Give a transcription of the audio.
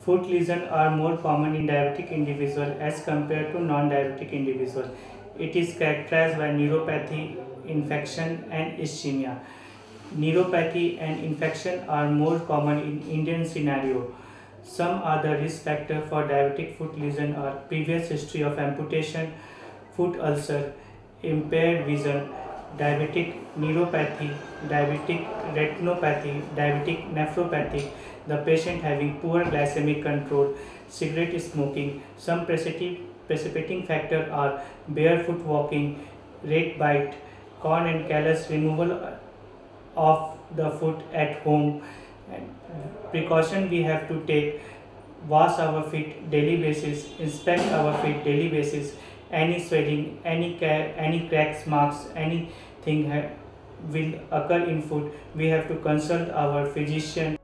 Foot lesions are more common in diabetic individuals as compared to non-diabetic individuals. It is characterized by neuropathy, infection and ischemia. Neuropathy and infection are more common in Indian scenario. Some other risk factors for diabetic foot lesion are previous history of amputation, foot ulcer, impaired vision, diabetic neuropathy, diabetic retinopathy, diabetic nephropathy, the patient having poor glycemic control, cigarette smoking. Some precipitating factor are barefoot walking, rat bite, corn and callus removal of the foot at home. And uh, precaution we have to take wash our feet daily basis, inspect our feet daily basis, any swelling, any any cracks, marks, anything will occur in food we have to consult our physician